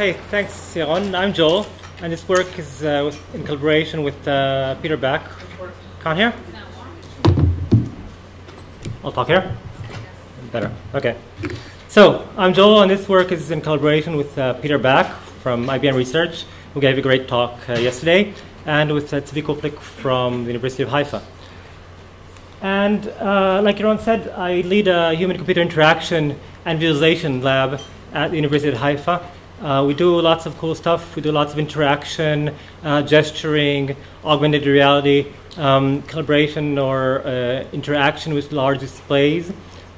Okay, thanks, Yaron. I'm Joel, and this work is uh, in collaboration with uh, Peter Bak. Can't hear? I'll talk here. Better. Okay. So I'm Joel, and this work is in collaboration with uh, Peter Bak from IBM Research, who gave a great talk uh, yesterday, and with uh, Tzvi Kuflik from the University of Haifa. And uh, like Yaron said, I lead a human-computer interaction and visualization lab at the University of Haifa. Uh, we do lots of cool stuff. We do lots of interaction, uh, gesturing, augmented reality, um, or uh, interaction with large displays.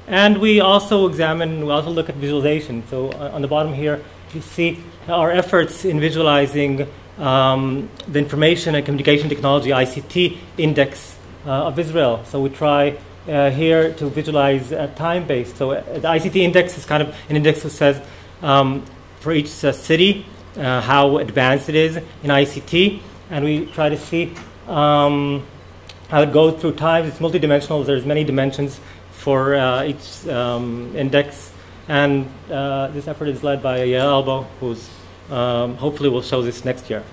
And we also examine, we also look at visualization. So uh, on the bottom here, you see our efforts in visualizing um, the information and communication technology ICT index uh, of Israel. So we try uh, here to visualize time based. So the ICT index is kind of an index that says um, for each uh, city uh, how advanced it is in ICT, and we try to see um, how it goes through time. It's multidimensional. There's many dimensions for uh, each um, index, and this effort is led by Yael Albo, who's um, hopefully will show this next year.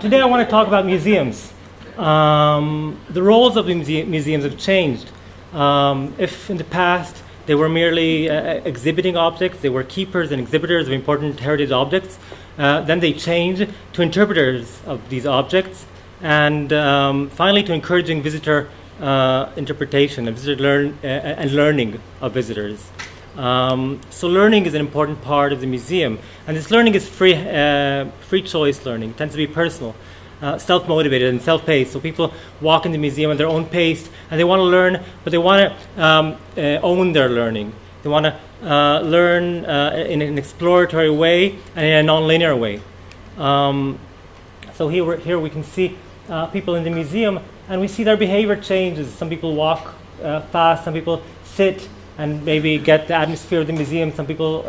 today I want to talk about museums. Um, the roles of the muse- museums have changed. Um, if in the past they were merely uh, exhibiting objects, they were keepers and exhibitors of important heritage objects, uh, then they changed to interpreters of these objects, and um, finally to encouraging visitor uh, interpretation and visitor learn, uh, and learning of visitors. Um, so learning is an important part of the museum, and this learning is free, uh, free choice learning. It tends to be personal uh, self motivated and self paced. So people walk in the museum at their own pace and they want to learn, but they want to um, uh, own their learning. They want to uh, learn uh, in an exploratory way and in a non-linear way. Um, so here, here we can see uh, people in the museum and we see their behavior changes. Some people walk uh, fast, some people sit and maybe get the atmosphere of the museum. Some people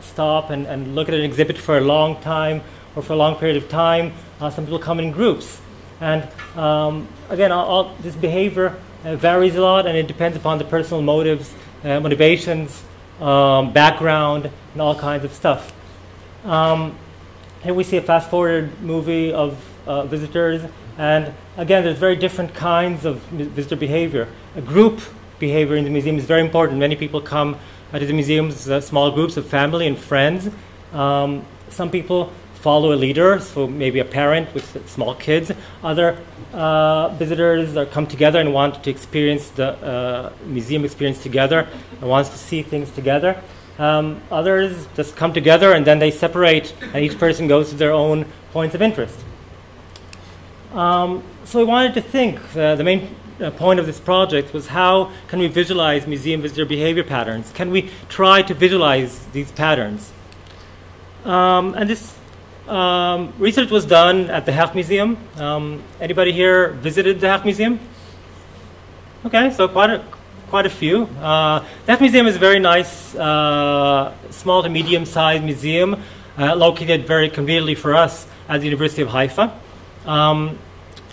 stop and, and look at an exhibit for a long time or for a long period of time. Uh, some people come in groups. And um, again, all, all, this behavior uh, varies a lot and it depends upon the personal motives, uh, motivations, um, background, and all kinds of stuff. Um, here we see a fast forward movie of uh, visitors. And again, there's very different kinds of visitor behavior. A group behavior in the museum is very important. Many people come to the museums, uh, small groups of family and friends. Um, some people follow a leader, so maybe a parent with small kids. Other uh, visitors that come together and want to experience the uh, museum experience together and wants to see things together. Um, others just come together and then they separate, and each person goes to their own points of interest. Um, so we wanted to think. Uh, the main uh, point of this project was how can we visualize museum visitor behavior patterns? Can we try to visualize these patterns? Um, and this um, research was done at the Hecht Museum. Um, anybody here visited the Hecht Museum? Okay, so quite a, quite a few. Uh, the Museum is a very nice, uh, small to medium-sized museum, uh, located very conveniently for us at the University of Haifa. Um,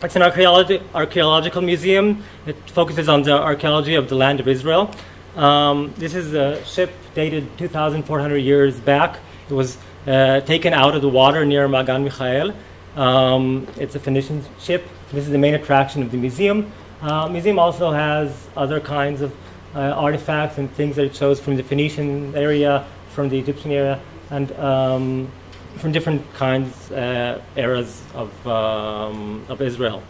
it's an archaeology, archaeological museum. It focuses on the archaeology of the land of Israel. Um, this is a ship dated 2,400 years back. It was taken out of the water near Ma'agan Michael. Um, it's a Phoenician ship. This is the main attraction of the museum. Uh, museum also has other kinds of uh, artifacts and things that it shows from the Phoenician area, from the Egyptian area, and um, from different kinds uh, eras of, um, of Israel.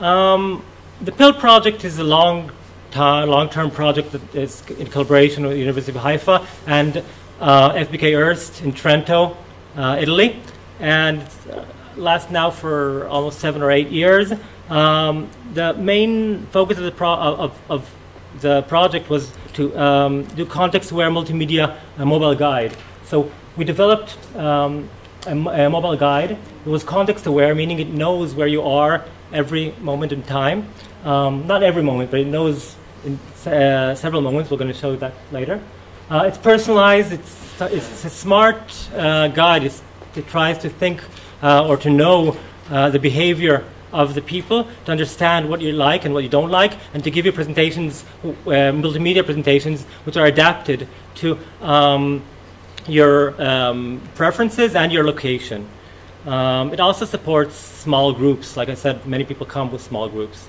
Um, the PIL project is a long long-term project that is in collaboration with the University of Haifa, and uh, FBK IRST in Trento, uh, Italy, and lasts now for almost seven or eight years. Um, the main focus of the, of, of the project was to um, do context-aware multimedia mobile guide. So we developed um, a, a, mobile guide. It was context-aware, meaning it knows where you are every moment in time. Um, not every moment, but it knows in uh, several moments. We're going to show that later. Uh, it's personalized. It's, it's a smart uh, guide. It's, it tries to think uh, or to know uh, the behavior of the people, to understand what you like and what you don't like, and to give you presentations, uh, multimedia presentations, which are adapted to um, your um, preferences and your location. Um, it also supports small groups. Like I said, many people come with small groups.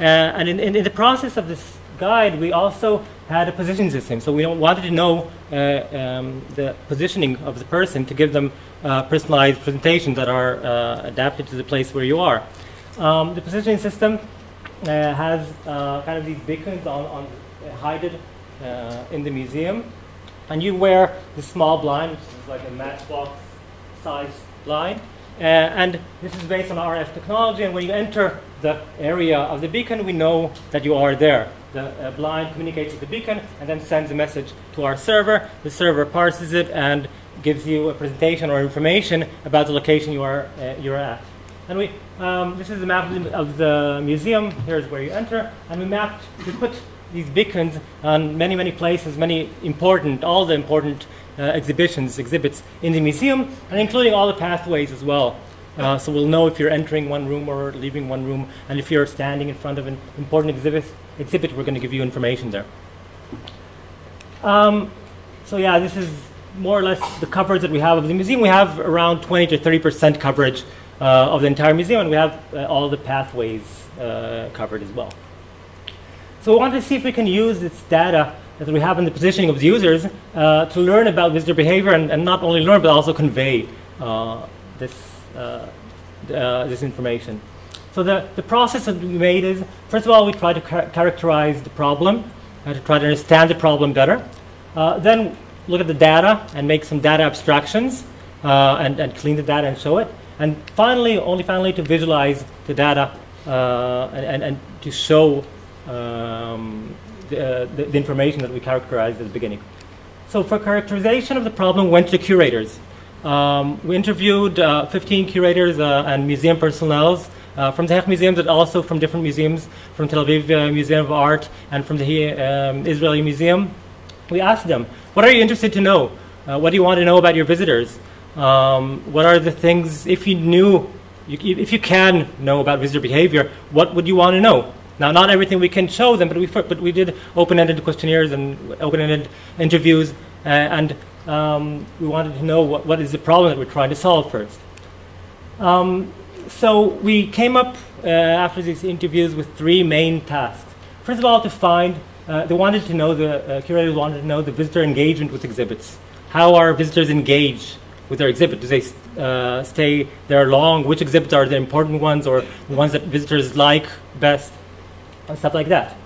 Uh, and in, in, in, the process of this guide, we also had a positioning system. So we wanted to know uh, um, the positioning of the person to give them uh, personalized presentations that are uh, adapted to the place where you are. Um, the positioning system has kind of these beacons on, on hidden in the museum. And you wear this small blind, which is like a matchbox size blind. Uh, and this is based on RF technology. And when you enter the area of the beacon, we know that you are there. The uh, blind communicates with the beacon and then sends a message to our server. The server parses it and gives you a presentation or information about the location you are uh, you're at. And we, um, this is a map of the museum. Here's where you enter, and we mapped. We put these beacons on many, many places, many important, all the important uh, exhibitions, exhibits in the museum, and including all the pathways as well. Uh, so we'll know if you're entering one room or leaving one room, and if you're standing in front of an important exhibit, exhibit we're going to give you information there. Um, so yeah, this is more or less the coverage that we have of the museum. We have around 20 to 30 percent coverage uh, of the entire museum, and we have uh, all the pathways uh, covered as well. So we want to see if we can use this data that we have in the positioning of the users uh, to learn about visitor behavior and, and, not only learn but also convey uh, this, uh this information. So the, the process that we made is, first of all, we try to char characterize the problem, uh, to try to understand the problem better. Uh, then look at the data and make some data abstractions and, and clean the data and show it. And finally, only finally, to visualize the data and, and, and to show um, the, the, the, information that we characterized at the beginning. So for characterization of the problem, we went to curators. Um, we interviewed uh, 15 curators uh, and museum personnel uh, from the Hecht Museum, but also from different museums, from Tel Aviv uh, Museum of Art and from the um, Israeli Museum. We asked them, what are you interested to know? Uh, what do you want to know about your visitors? Um, what are the things, if you knew, you, if you can know about visitor behavior, what would you want to know? Now, not everything we can show them, but we, but we did open-ended questionnaires and open-ended interviews, uh, and um, we wanted to know what, what is the problem that we're trying to solve first. Um, so we came up uh, after these interviews with three main tasks. First of all, to find, uh, they wanted to know, the uh, curators wanted to know the visitor engagement with exhibits. How are visitors engaged with their exhibit? Do they uh, stay there long? Which exhibits are the important ones or the ones that visitors like best? and stuff like that.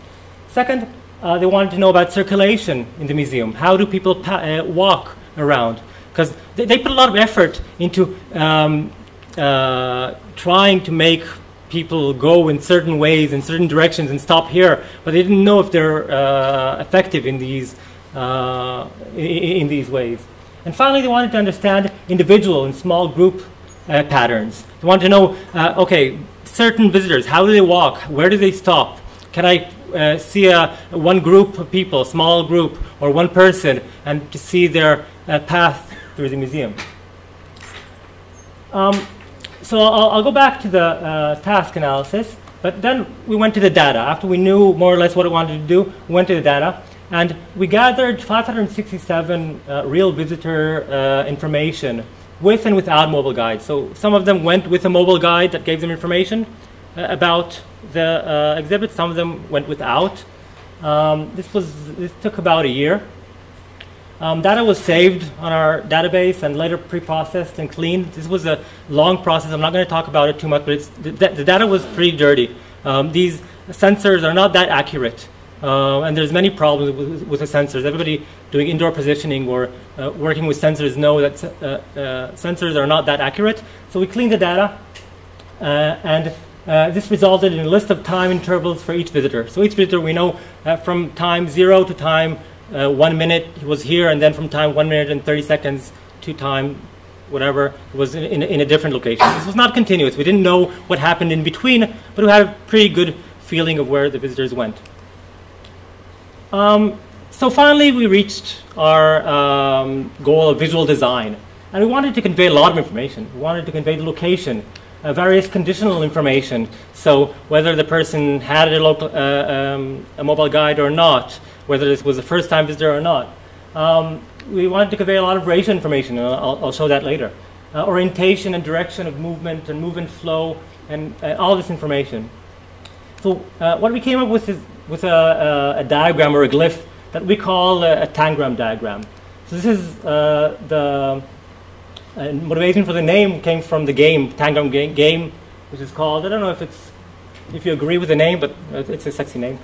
Second, uh, they wanted to know about circulation in the museum. How do people uh, walk around? Because they, they, put a lot of effort into um, uh, trying to make people go in certain ways, in certain directions, and stop here, but they didn't know if they're uh, effective in these, uh, in, these ways. And finally, they wanted to understand individual and small group uh, patterns. They wanted to know, okay, certain visitors, how do they walk? Where do they stop? Can I uh, see a, one group of people, small group, or one person, and to see their uh, path through the museum? Um, so I'll, I'll, go back to the uh, task analysis, but then we went to the data. After we knew more or less what we wanted to do, we went to the data, and we gathered 567 uh, real visitor uh, information with and without mobile guides. So some of them went with a mobile guide that gave them information uh, about the uh, exhibit. Some of them went without. Um, this was this took about a year. Um, data was saved on our database and later pre-processed and cleaned. This was a long process. I'm not going to talk about it too much, but the, the, data was pretty dirty. Um, these sensors are not that accurate. Uh, and there's many problems with, with, the sensors. Everybody doing indoor positioning or uh, working with sensors know that uh, uh sensors are not that accurate. So we cleaned the data uh, and uh, this resulted in a list of time intervals for each visitor. So each visitor we know from time zero to time uh, one minute he was here, and then from time one minute and 30 seconds to time whatever was in, in, in, a different location. This was not continuous. We didn't know what happened in between, but we had a pretty good feeling of where the visitors went. Um, so finally, we reached our um, goal of visual design. And we wanted to convey a lot of information. We wanted to convey the location, uh, various conditional information. So whether the person had a, local, uh, um, a mobile guide or not, whether this was a first-time visitor or not. um, we wanted to convey a lot of ratio information, and I'll, I'll show that later. Uh, orientation and direction of movement and movement flow and uh, all this information. So uh, what we came up with is with a, a, a, diagram or a glyph that we call a, a tangram diagram. So this is uh, the uh, motivation for the name came from the game, tangram game, game, which is called, I don't know if it's, if you agree with the name, but it's a sexy name.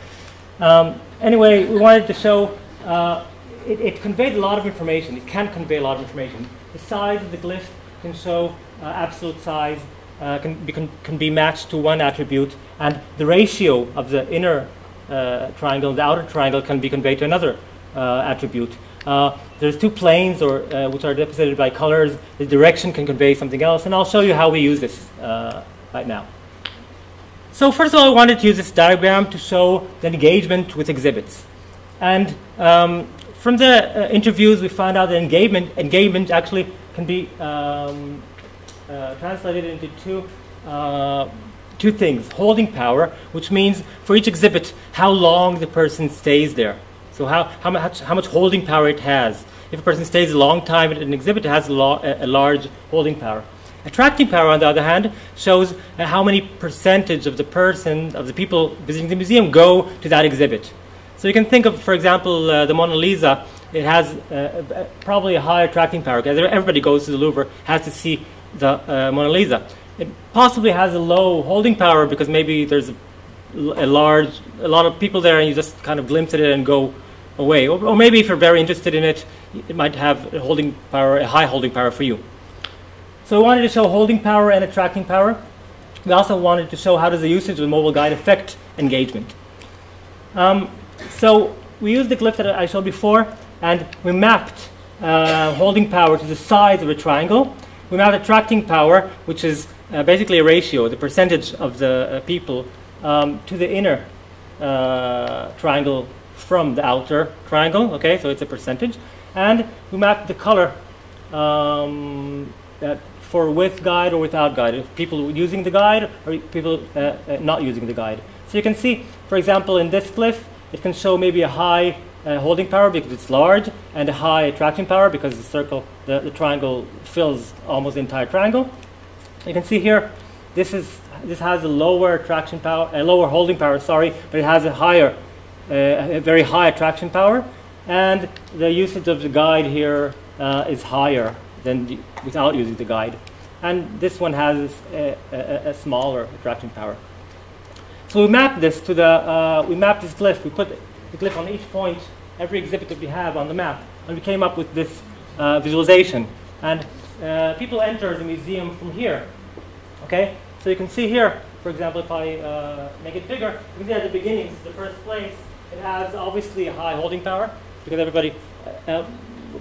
Um, anyway, we wanted to show, uh, it, it, conveyed a lot of information. It can convey a lot of information. The size of the glyph can show uh, absolute size, uh, can, be, can, can, be matched to one attribute, and the ratio of the inner uh, triangle and the outer triangle can be conveyed to another uh, attribute. Uh, there's two planes or, which are represented by colors. The direction can convey something else, and I'll show you how we use this right now. So first of all, I wanted to use this diagram to show the engagement with exhibits. And um, from the uh, interviews, we found out that engagement, engagement actually can be um, uh, translated into two, uh, two things. Holding power, which means for each exhibit, how long the person stays there. So how, how, much, how much holding power it has. If a person stays a long time at an exhibit, it has a, a large holding power. Attracting power, on the other hand, shows uh, how many percentage of the person, of the people visiting the museum, go to that exhibit. So you can think of, for example, uh, the Mona Lisa. It has uh, probably a high attracting power because everybody goes to the Louvre, has to see the uh, Mona Lisa. It possibly has a low holding power because maybe there's a, a large, a lot of people there, and you just kind of glimpse at it and go away. Or, or, maybe if you're very interested in it, it might have a holding power, a high holding power for you. So we wanted to show holding power and attracting power. We also wanted to show how does the usage of the mobile guide affect engagement. Um, so we used the glyph that I showed before, and we mapped uh, holding power to the size of a triangle. We mapped attracting power, which is uh, basically a ratio, the percentage of the uh, people um, to the inner uh, triangle from the outer triangle, okay, so it's a percentage. And we mapped the color um, for with guide or without guide, people using the guide or people uh, uh, not using the guide. So you can see, for example, in this glyph, it can show maybe a high uh, holding power because it's large and a high attraction power because the circle, the, the triangle fills almost the entire triangle. You can see here, this is this has a lower attraction power, a lower holding power, sorry, but it has a higher a very high attraction power, and the usage of the guide here uh, is higher than the, without using the guide. And this one has a, a, a, smaller attraction power. So we map this to the, uh, we map this glyph, we put the glyph on each point, every exhibit that we have on the map, and we came up with this uh, visualization. And uh, people enter the museum from here. Okay? So you can see here, for example, if I uh, make it bigger, you can see at the beginning, the first place, it has obviously a high holding power because everybody, uh,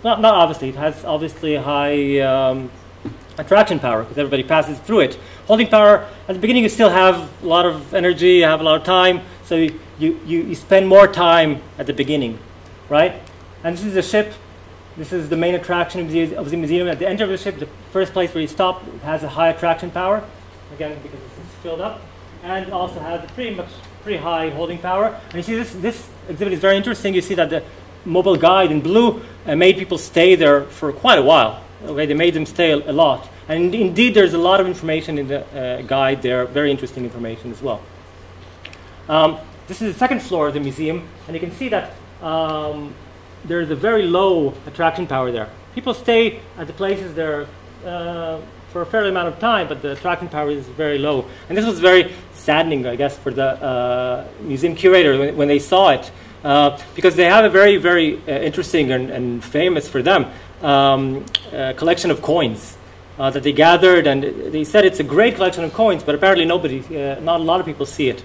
not, not obviously, it has obviously high um, attraction power because everybody passes through it. Holding power, at the beginning, you still have a lot of energy, you have a lot of time, so you, you, you spend more time at the beginning, right? And this is the ship. This is the main attraction of the museum. At the end of the ship, the first place where you stop, it has a high attraction power, again, because it's filled up, and also has pretty much pretty high holding power. And you see this, this exhibit is very interesting. You see that the mobile guide in blue uh, made people stay there for quite a while. Okay, they made them stay a, lot. And indeed, there's a lot of information in the uh, guide there, very interesting information as well. Um, this is the second floor of the museum, and you can see that um, there's a very low attraction power there. People stay at the places they're uh, for a fairly amount of time, but the attraction power is very low. And this was very saddening, I guess, for the uh, museum curator when, when, they saw it, uh, because they have a very, very uh, interesting and, and, famous for them um, uh, collection of coins. Uh, that they gathered, and they said it's a great collection of coins, but apparently nobody, uh, not a lot of people see it.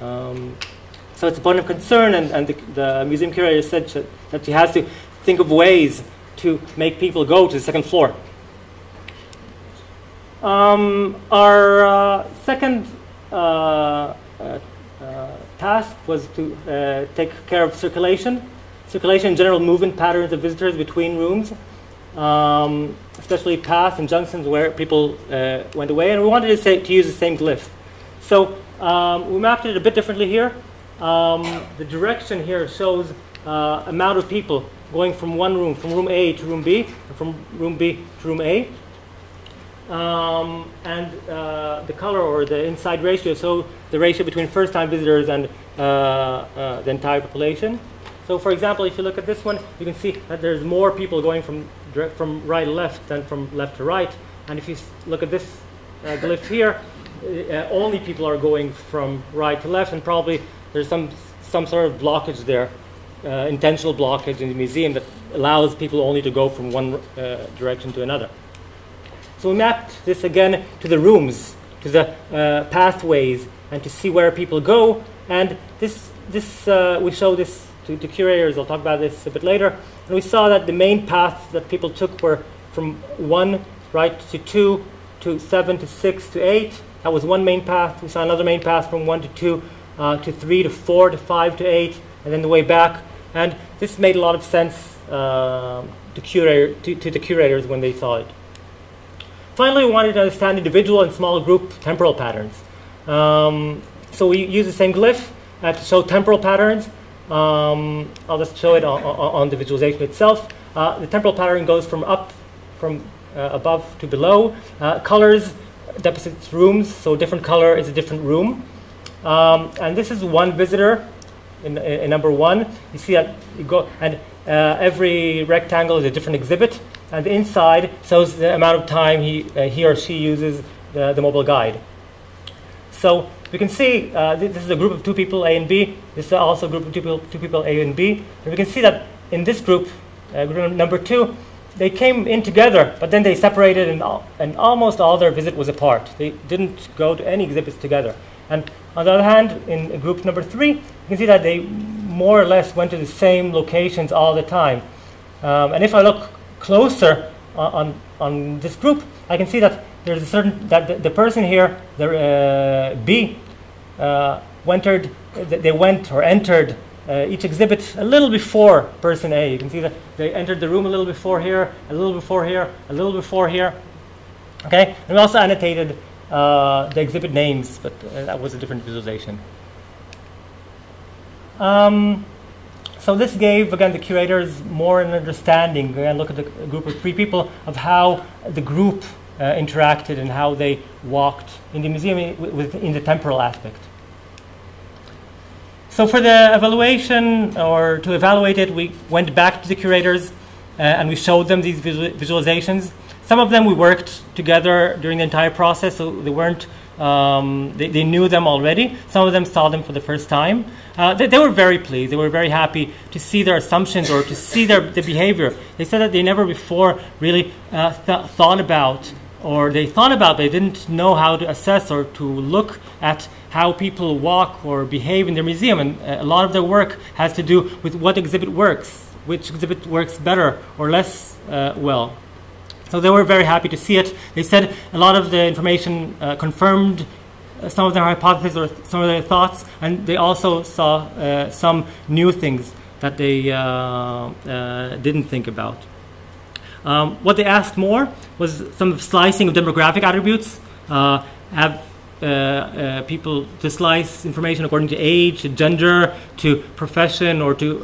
Um, so it's a point of concern, and, and the, the, museum curator said that she has to think of ways to make people go to the second floor. Um, our second task was to uh, take care of circulation. Circulation, general movement patterns of visitors between rooms, um, especially paths and junctions where people uh, went away. And we wanted to, say, to use the same glyph. So um, we mapped it a bit differently here. Um, the direction here shows uh, amount of people going from one room, from room A to room B, and from room B to room A. Um, and uh, the color or the inside ratio, so the ratio between first time visitors and uh, uh, the entire population. So, for example, if you look at this one, you can see that there's more people going from, from right to left than from left to right. And if you look at this uh, glyph here, uh, only people are going from right to left, and probably there's some, some sort of blockage there, uh, intentional blockage in the museum that allows people only to go from one direction to another. So we mapped this again to the rooms, to the uh, pathways, and to see where people go. And this, this uh, we show this to, to, curators. I'll talk about this a bit later. And we saw that the main paths that people took were from one right to two to seven to six to eight. That was one main path. We saw another main path from one to two uh, to three to four to five to eight, and then the way back. And this made a lot of sense uh, to, curator, to, to the curators when they saw it. Finally, we wanted to understand individual and small group temporal patterns. Um, so we use the same glyph uh, to show temporal patterns. Um, I'll just show it on, on, the visualization itself. Uh, the temporal pattern goes from up, from uh, above to below. Uh, colors deposits rooms, so different color is a different room. Um, and this is one visitor in, in, number one. You see that you go, and uh, every rectangle is a different exhibit and inside shows the amount of time he, uh, he or she uses the, the mobile guide. So we can see uh, this is a group of two people, A and B. This is also a group of two people, two people A and B. And we can see that in this group, uh, group number two, they came in together, but then they separated, and, and almost all their visit was apart. They didn't go to any exhibits together. And on the other hand, in group number three, you can see that they more or less went to the same locations all the time. Um, and if I look closer on, on this group, I can see that there's a certain that the, the person here, the uh, B, uh, entered, they went or entered uh, each exhibit a little before person A. You can see that they entered the room a little before here, a little before here, a little before here. Okay, and we also annotated uh, the exhibit names, but uh, that was a different visualization. Um, so this gave, again, the curators more an understanding, again, look at the group of three people, of how the group uh, interacted and how they walked in the museum in the temporal aspect. So for the evaluation, or to evaluate it, we went back to the curators uh, and we showed them these visual visualizations. Some of them we worked together during the entire process, so they weren't um, they, they, knew them already. Some of them saw them for the first time. Uh, they, they, were very pleased. They were very happy to see their assumptions or to see their, their behavior. They said that they never before really uh, th- thought about, or they thought about, but they didn't know how to assess or to look at how people walk or behave in their museum. And uh, a lot of their work has to do with what exhibit works, which exhibit works better or less uh, well. So they were very happy to see it. They said a lot of the information uh, confirmed uh, some of their hypotheses or some of their thoughts, and they also saw uh, some new things that they uh, uh, didn't think about. Um, what they asked more was some slicing of demographic attributes. Uh, have people to slice information according to age, to gender, to profession, or to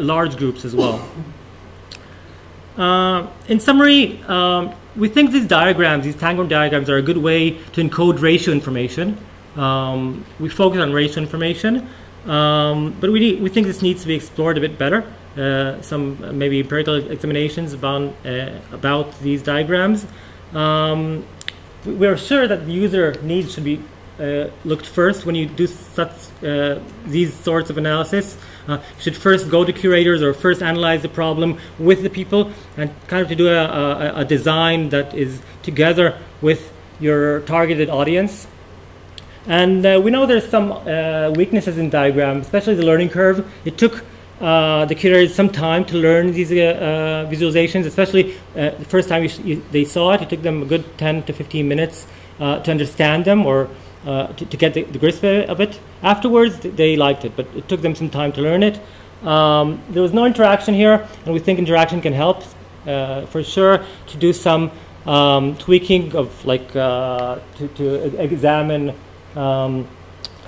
large groups as well. Uh, in summary, um, we think these diagrams, these tangram diagrams, are a good way to encode ratio information. Um, we focus on ratio information, um, but we, we think this needs to be explored a bit better. Uh, some uh, maybe empirical examinations about, uh, about these diagrams. Um, we are sure that the user needs should be uh, looked first when you do such uh, these sorts of analysis. Uh, you should first go to curators or first analyze the problem with the people and kind of to do a, a, a design that is together with your targeted audience. And uh, we know there's some uh, weaknesses in diagram, especially the learning curve. It took uh, the curators some time to learn these uh, visualizations, especially the first time you, you, they saw it. It took them a good 10 to 15 minutes to understand them or uh, to, to, get the, the, grasp of it. Afterwards, they liked it, but it took them some time to learn it. Um, there was no interaction here, and we think interaction can help uh, for sure to do some um, tweaking of like uh, to, to, examine um,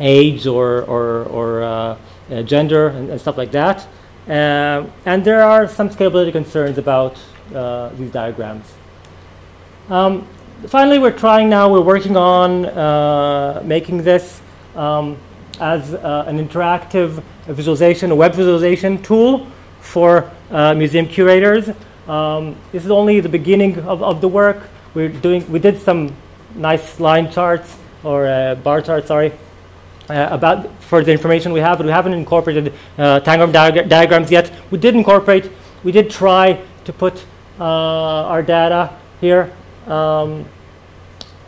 age or or, or uh, uh, gender and, and, stuff like that. And there are some scalability concerns about these diagrams. Um, finally, we're trying now, we're working on uh, making this um, as uh, an interactive visualization, a web visualization tool for uh, museum curators. Um, this is only the beginning of, of the work. We're doing, we did some nice line charts or uh, bar charts, sorry, uh, about for the information we have, but we haven't incorporated uh, tangram diag diagrams yet. We did incorporate, we did try to put our data here, um,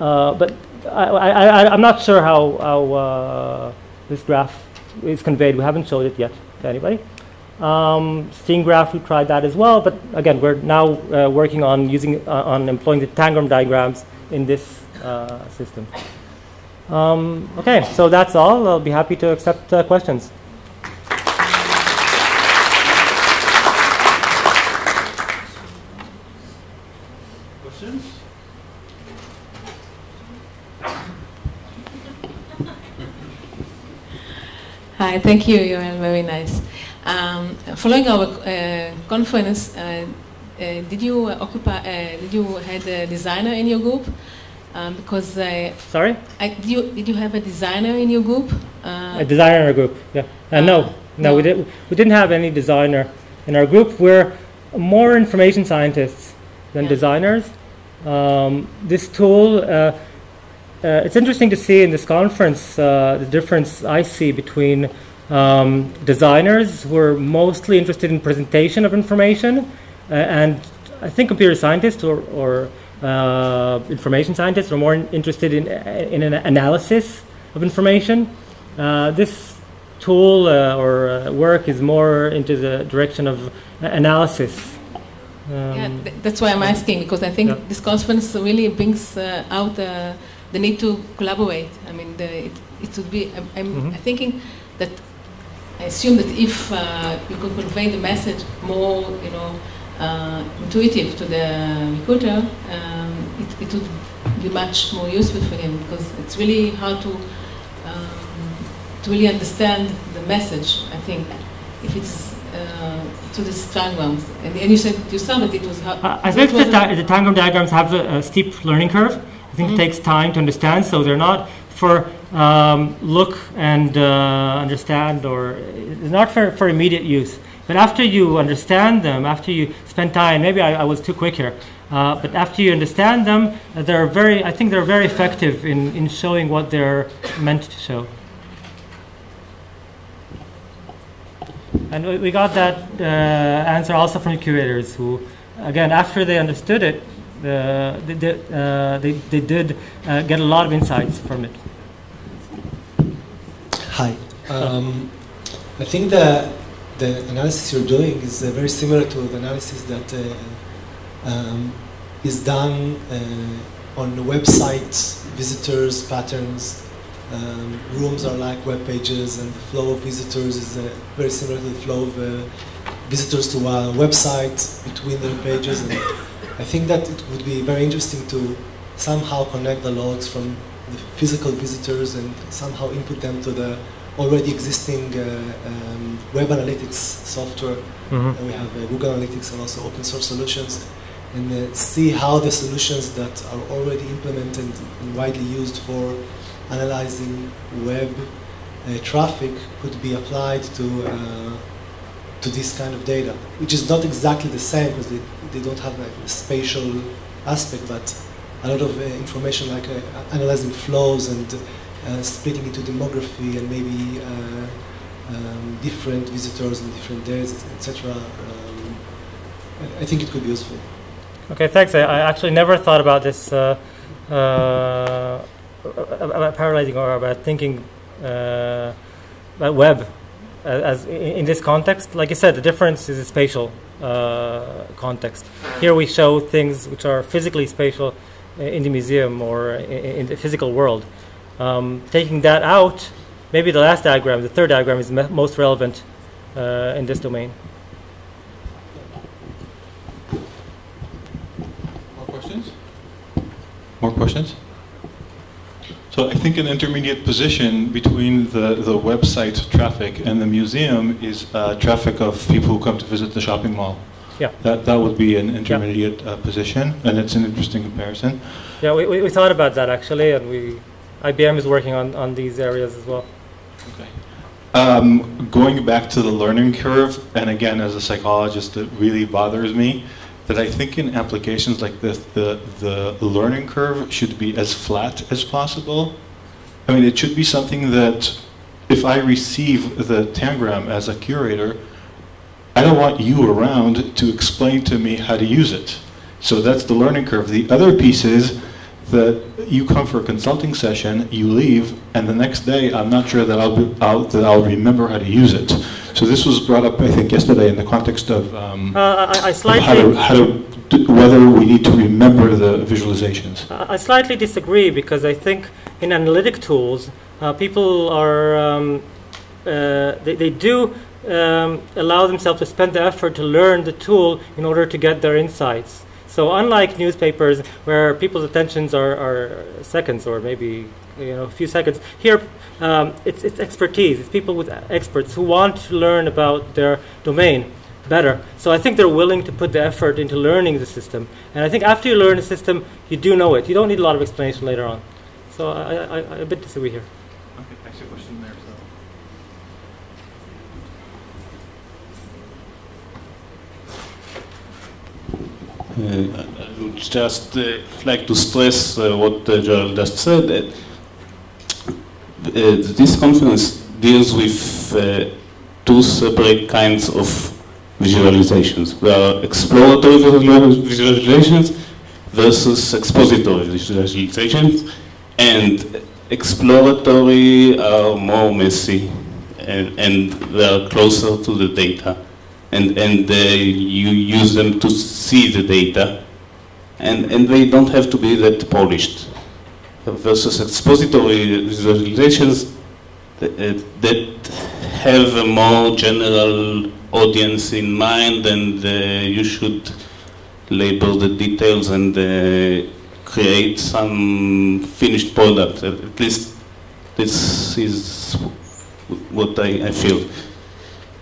uh, but I, am not sure how, how uh, this graph is conveyed. We haven't showed it yet to anybody. Um, Sting graph, we tried that as well, but again, we're now uh, working on using uh, on employing the tangram diagrams in this uh, system. Um, okay, so that's all. I'll be happy to accept uh. Questions? Hi, thank you, Yoel. Very nice. Um, following our uh, conference, uh, uh, did you occupy? Uh, did you had a designer in your group? Um, because uh, sorry, I, did you did you have a designer in your group? Uh, a designer in our group, yeah. no, no, no, we didn't. We didn't have any designer in our group. We're more information scientists than yeah. designers. Um, this tool. Uh, it's interesting to see in this conference uh, the difference I see between um, designers who are mostly interested in presentation of information uh, and I think computer scientists or, or uh, information scientists are more interested in, in an analysis of information. Uh, this tool uh, or work is more into the direction of analysis. Um, yeah, th that's why I'm asking because I think yeah. this conference really brings out the need to collaborate. I mean, the, it, it would be, I'm, I'm mm-hmm. thinking that I assume that if uh, you could convey the message more, you know, uh, intuitive to the recruiter, um, it, it would be much more useful for him because it's really hard to um, to really understand the message. I think if it's uh, to the diagrams, and, and you said yourself that it was. Hard, I think the, di- the tangram diagrams have a, a steep learning curve. I think mm-hmm. it takes time to understand, so they're not for um, look and uh, understand, or it's not for, for immediate use. But after you understand them, after you spend time, maybe I, I was too quick here, uh, but after you understand them, uh, they're very, I think they're very effective in, in showing what they're meant to show. And we, we got that uh, answer also from the curators who, again, after they understood it, uh, uh, they, they, did uh, get a lot of insights from it. Hi. Um, I think that the analysis you're doing is uh, very similar to the analysis that uh, um, is done uh, on websites, visitors, patterns. Um, rooms are like web pages, and the flow of visitors is very similar to the flow of visitors to a website between the pages. And I think that it would be very interesting to somehow connect the logs from the physical visitors and somehow input them to the already existing uh, um, web analytics software. Mm-hmm. we have uh, Google Analytics and also open source solutions, and uh, see how the solutions that are already implemented and widely used for analyzing web uh, traffic could be applied to uh, to this kind of data, which is not exactly the same because they, they don't have like a spatial aspect, but a lot of uh, information like uh, analyzing flows and uh, splitting into demography and maybe uh, um, different visitors and different days, etc. Um, I think it could be useful. Okay, thanks. I, I actually never thought about this, uh, uh, about parallelizing or about thinking about web as in this context, like I said, the difference is a spatial uh, context. Here we show things which are physically spatial in the museum or in the physical world. Um, taking that out, maybe the last diagram, the third diagram, is most relevant uh, in this domain. More questions? More questions? So I think an intermediate position between the, the website traffic and the museum is uh, traffic of people who come to visit the shopping mall. Yeah. That, that would be an intermediate uh, position, and it's an interesting comparison. Yeah, we, we, we thought about that actually, and we IBM is working on, on these areas as well. Okay. Um, going back to the learning curve, and again, as a psychologist, it really bothers me that I think in applications like this, the, the learning curve should be as flat as possible. I mean, it should be something that if I receive the Tangram as a curator, I don't want you around to explain to me how to use it. So that's the learning curve. The other piece is that you come for a consulting session, you leave, and the next day I'm not sure that I'll, be, I'll that I'll remember how to use it. So this was brought up, I think, yesterday in the context of, um, Uh, I, I of how to, how to do, whether we need to remember the visualizations. I I slightly disagree because I think in analytic tools, uh, people are um, uh, they, they do um, allow themselves to spend the effort to learn the tool in order to get their insights. So unlike newspapers where people's attentions are, are seconds or maybe you know a few seconds, here um, it's, it's expertise. It's people with experts who want to learn about their domain better. So I think they're willing to put the effort into learning the system. And I think after you learn the system, you do know it. You don't need a lot of explanation later on. So I, I, I a bit disagree here. Okay, thanks for question there. Uh, I would just uh, like to stress uh, what uh, Joel just said. Uh, this conference deals with uh, two separate kinds of visualizations. There are exploratory visualizations versus expository visualizations, and exploratory are more messy and, and they are closer to the data and, and uh, you use them to see the data, and, and they don't have to be that polished. Versus expository visualizations that, uh, that have a more general audience in mind, and uh, you should label the details and uh, create some finished product. At least this is what I, I feel.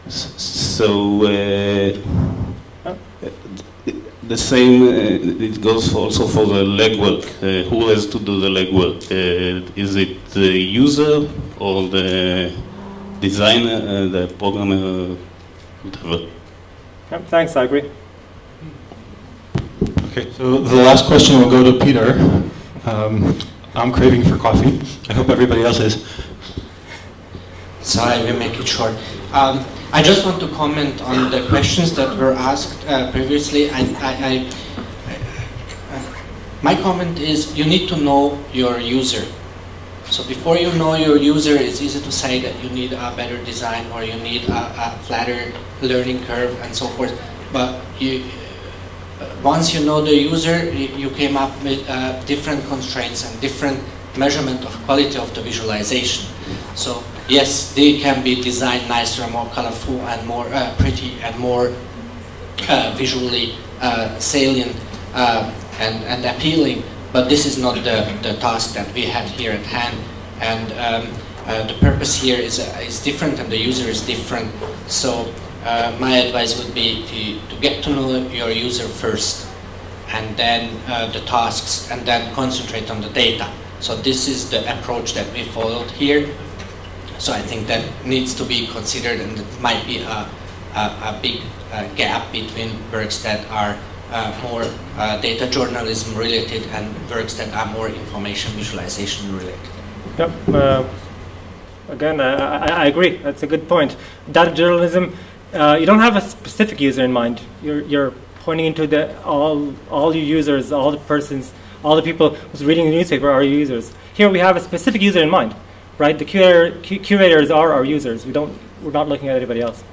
So uh, the same, uh, it goes also for the legwork. Uh, who has to do the legwork? is it the user or the designer, the programmer, whatever? Yep, thanks, I agree. Okay, so the last question will go to Peter. Um, I'm craving for coffee. I hope everybody else is. Sorry, we'll make it short. Um, I just want to comment on the questions that were asked uh, previously. I, I, I, uh, my comment is you need to know your user. So before you know your user, it's easy to say that you need a better design or you need a, a flatter learning curve and so forth. But you, uh, once you know the user, you came up with uh, different constraints and different measurement of quality of the visualization. So yes, they can be designed nicer, more colorful, and more uh, pretty, and more uh, visually uh, salient uh, and, and appealing. But this is not the, the task that we had here at hand. And um, uh, the purpose here is, uh, is different and the user is different. So my advice would be to, to get to know your user first and then the tasks and then concentrate on the data. So this is the approach that we followed here. So I think that needs to be considered and it might be a, a, a big uh, gap between works that are uh, more uh, data journalism related and works that are more information visualization related. Yep. Uh, again, I, I, agree. That's a good point. Data journalism, uh, you don't have a specific user in mind. You're, you're pointing into the all all your users, all the persons, all the people who's reading the newspaper are your users. Here we have a specific user in mind right? The curator, curators are our users. We don't, we're not looking at anybody else.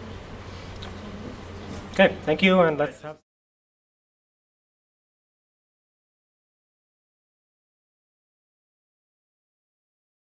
Okay, thank you, and let's have.